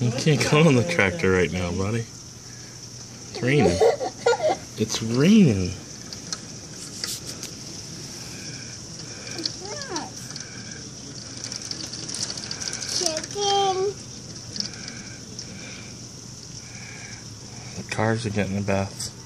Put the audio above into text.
You can't go on the tractor right now, buddy. It's raining. It's raining. Chicken. The cars are getting a bath.